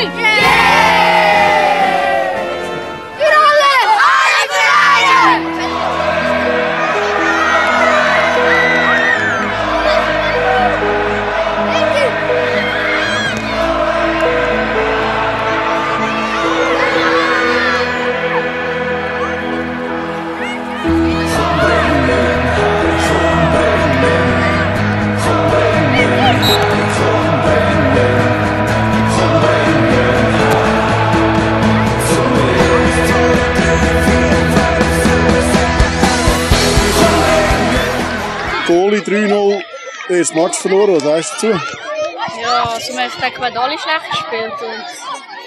Yeah. Goalie 3-0, erstes Match verloren, was sagst du dazu? Ja, also ich denke, wir haben alle schlecht gespielt und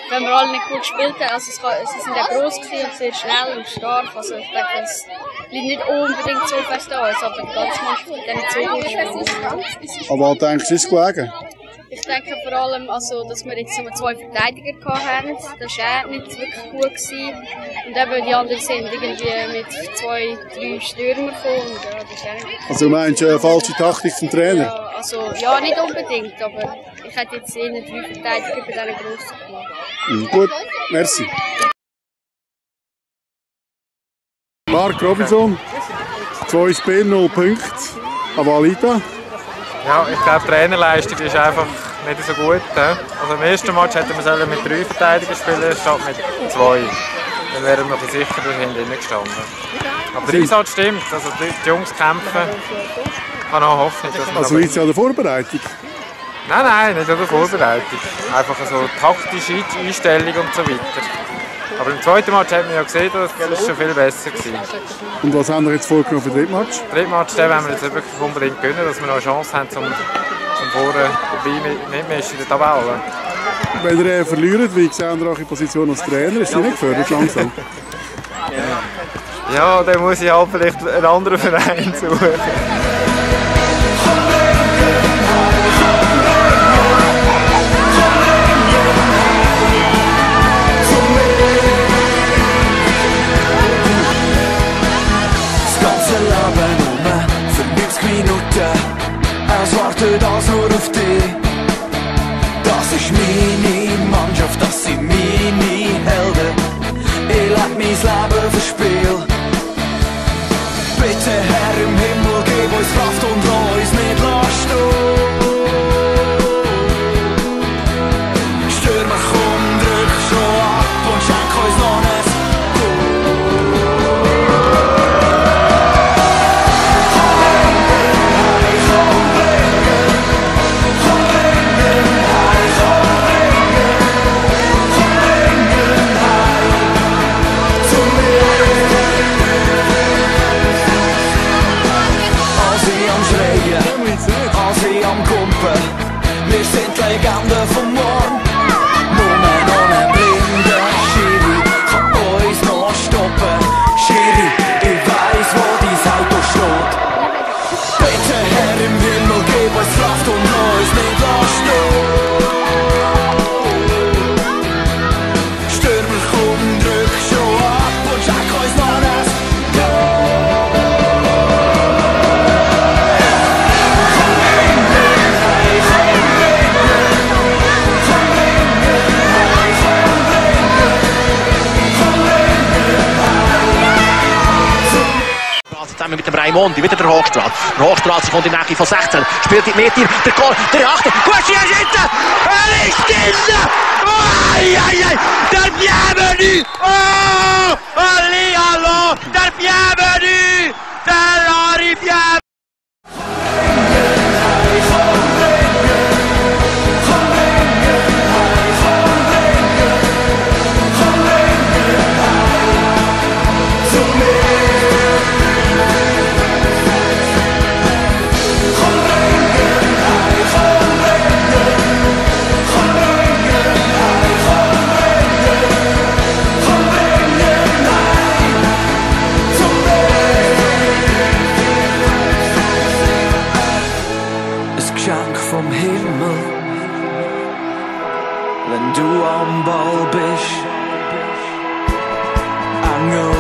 wenn wir alle nicht gut gespielt haben, also es, kann- sie sind ja gross gewesen sehr schnell und stark, also ich denke, es liegt nicht unbedingt so fest an uns, aber die ganze Mannschaft hat nicht so gut gespielt. Aber was denkst du, ist es gelegen? Ich denke vor allem, also, dass wir jetzt nur zwei Verteidiger haben, das war auch nicht wirklich gut. Gewesen. Und eben die anderen sind irgendwie mit zwei, drei Stürmer gekommen und ja, das ist auch nicht Also du meinst äh, falsche Taktik vom Trainer? Ja, also, ja, nicht unbedingt, aber ich hätte jetzt eher drei Verteidiger bei diesen Grossen gemacht. Mhm, gut, merci. Mark Robinson, zwei Spiele, 0 Punkte. Avalita, Ja, ich glaube, die Trainerleistung ist einfach nicht so gut. He? Also im ersten Match hätten wir mit drei Verteidigern spielen statt mit zwei. Dann wären wir bisschen sicherer hinten gestanden. Aber der Einsatz stimmt, also die, Jungs kämpfen. Ich habe auch Hoffnung, dass wir also jetzt an der Vorbereitung. Nein, nein, nicht an der Vorbereitung. Einfach so taktische Ein- Einstellung und so weiter. Aber im zweiten Match hat man ja gesehen, dass das schon viel besser war. Und was haben wir jetzt vorgenommen für den dritten Match? Den dritten Match den wollen wir jetzt wirklich unbedingt gewinnen, dass wir noch eine Chance haben, zum, zum vorne mitmischen in der Tabelle. Wenn ihr äh, verliert, wie sehen ihr eure Position als Trainer? Ist die nicht gefördert langsam? Ja, dann muss ich halt vielleicht einen anderen Verein suchen. Als ich am Kumpen Wir sind die zusammen mit dem Raimondi, wieder der Hochstrahl. Der Hochstrahl, sie kommt in die Nähe von 16, spielt in die Mitte, der Goal, der Achter, Gucci ist hinten, er ist drin! Oh, ai, ai, der Bienvenu! Oh, allez, allô, der Bienvenu! Der Henri Bienvenu!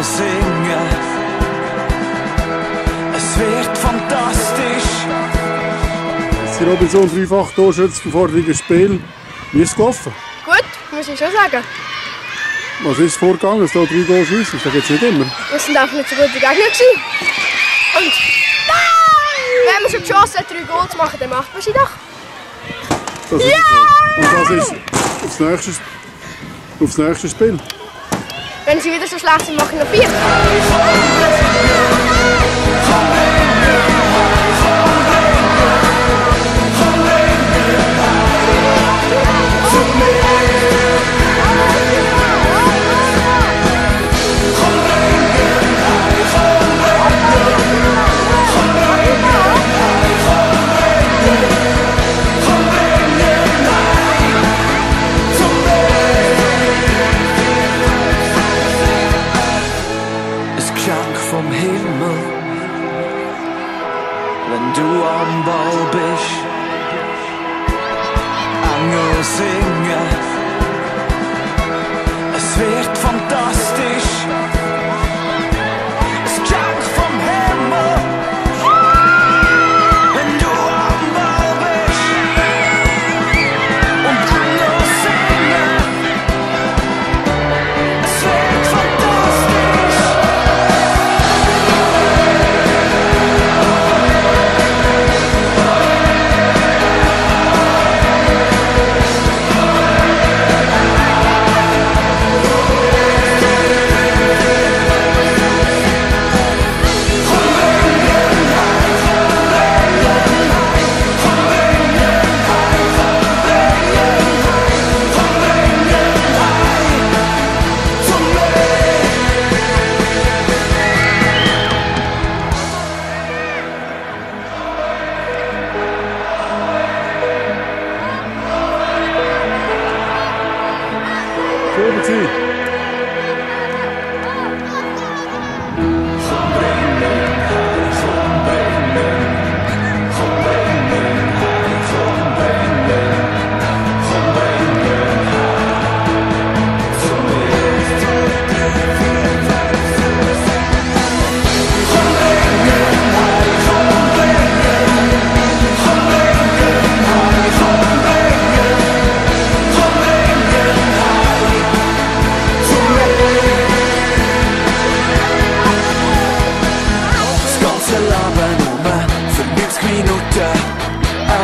Engel singen, es wird fantastisch. Sie Robinson, dreifach Torschütze vom vorigen Spiel. Wie ist es gelaufen? Gut, muss ich schon sagen. Was ist vorgegangen, dass du drei Goal schießt? Das geht nicht immer. Wir sind einfach nicht so gute Gegner gewesen. Und wenn man schon die Chance hat, drei Goal zu machen, dann macht man sie doch. Das so. Und das ist aufs nächste, aufs nächste Spiel. Wenn sie wieder so schlecht sind, mache ich noch vier.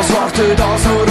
Sorte dans un